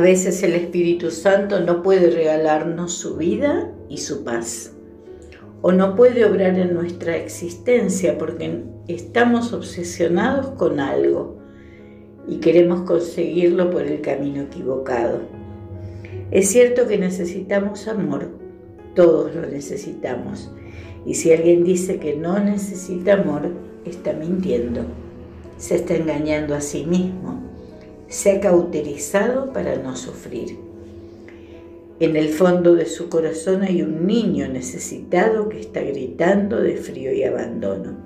veces el Espíritu Santo no puede regalarnos su vida y su paz. O no puede obrar en nuestra existencia porque estamos obsesionados con algo y queremos conseguirlo por el camino equivocado. Es cierto que necesitamos amor, todos lo necesitamos. Y si alguien dice que no necesita amor, está mintiendo, se está engañando a sí mismo, se ha cauterizado para no sufrir. En el fondo de su corazón hay un niño necesitado que está gritando de frío y abandono.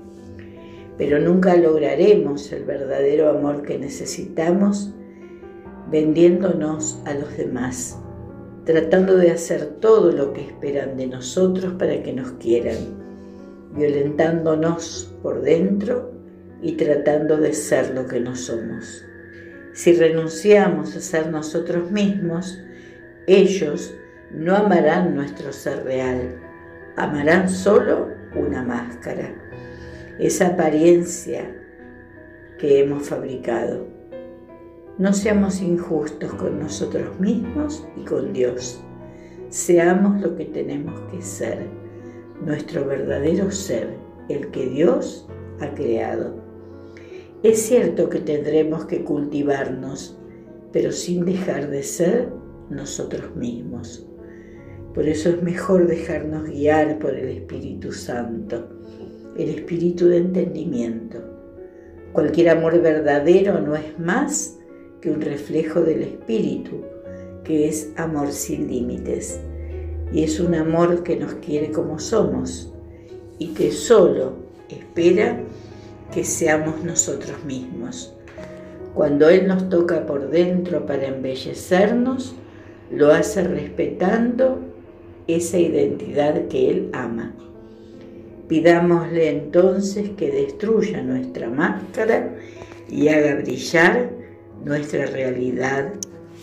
Pero nunca lograremos el verdadero amor que necesitamos vendiéndonos a los demás tratando de hacer todo lo que esperan de nosotros para que nos quieran, violentándonos por dentro y tratando de ser lo que no somos. Si renunciamos a ser nosotros mismos, ellos no amarán nuestro ser real, amarán solo una máscara, esa apariencia que hemos fabricado. No seamos injustos con nosotros mismos y con Dios. Seamos lo que tenemos que ser, nuestro verdadero ser, el que Dios ha creado. Es cierto que tendremos que cultivarnos, pero sin dejar de ser nosotros mismos. Por eso es mejor dejarnos guiar por el Espíritu Santo, el Espíritu de entendimiento. Cualquier amor verdadero no es más que un reflejo del Espíritu, que es amor sin límites. Y es un amor que nos quiere como somos y que solo espera que seamos nosotros mismos. Cuando Él nos toca por dentro para embellecernos, lo hace respetando esa identidad que Él ama. Pidámosle entonces que destruya nuestra máscara y haga brillar nuestra realidad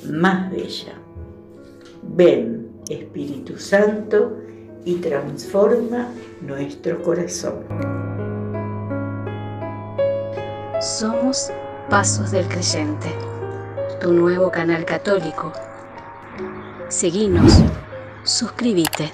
más bella. Ven, Espíritu Santo, y transforma nuestro corazón. Somos Pasos del Creyente, tu nuevo canal católico. Seguinos, suscríbete.